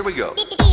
Here we go.